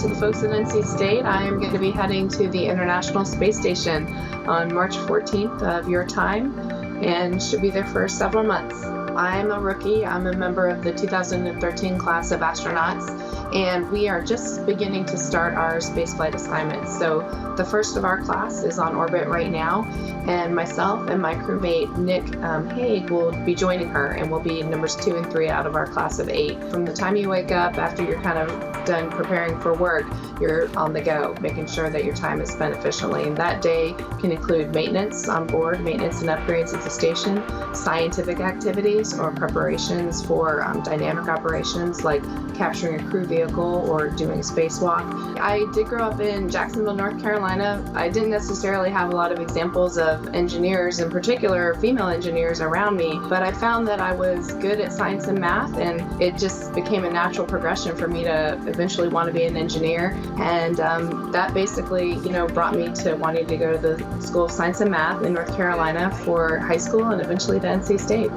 to the folks at NC State. I am going to be heading to the International Space Station on March 14th of your time and should be there for several months. I'm a rookie. I'm a member of the 2013 class of astronauts, and we are just beginning to start our spaceflight assignments. So, the first of our class is on orbit right now, and myself and my crewmate Nick um, Hague will be joining her, and we'll be numbers two and three out of our class of eight. From the time you wake up, after you're kind of done preparing for work, you're on the go, making sure that your time is spent efficiently. And that day can include maintenance on board, maintenance and upgrades at the station, scientific or preparations for um, dynamic operations like capturing a crew vehicle or doing a spacewalk. I did grow up in Jacksonville, North Carolina. I didn't necessarily have a lot of examples of engineers, in particular female engineers, around me, but I found that I was good at science and math, and it just became a natural progression for me to eventually want to be an engineer. And um, that basically, you know, brought me to wanting to go to the School of Science and Math in North Carolina for high school and eventually to NC State.